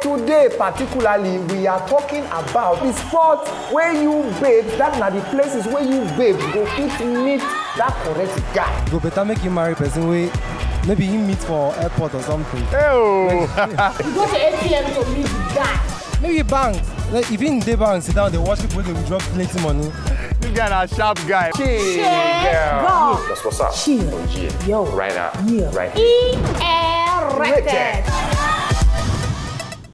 Today particularly we are talking about the spot where you babe that na the places where you babe go fit meet that correct guy. go better make you marry person wey maybe you meet for airport or something. Hey, You go to ATM to meet the guy. maybe bank like if you dey bank sit down dey watch people wey dey withdraw plenty money. this guy na sharp guy. Chill, girl. That's what's up. Chill. Yo. Right now. Yeah. Right here. E-erected.